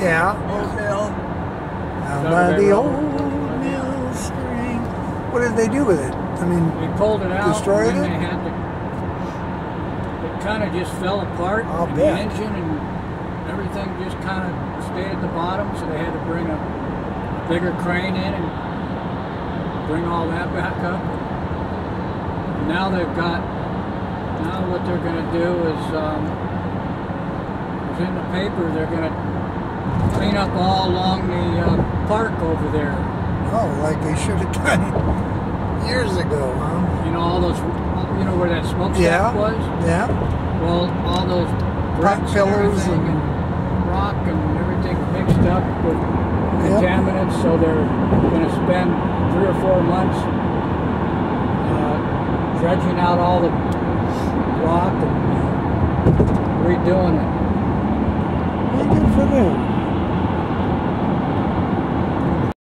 Yeah. Old Mill. Down Down by the old mill stream. What did they do with it? I mean, They pulled it out. Destroyed it? They had to, it kind of just fell apart. I'll and bet. The engine and everything just kind of stayed at the bottom, so they had to bring a, bigger crane in and bring all that back up. And now they've got. Now what they're going to do is, um, it's in the paper. They're going to clean up all along the uh, park over there. oh, like they should have done years ago, huh? You know all those. You know where that smokestack Yeah. was. Yeah. Well, all those Rock pillars and, and- and rock and everything mixed up with Yep. contaminants, so they're going to spend three or four months uh, dredging out all the rock and redoing it.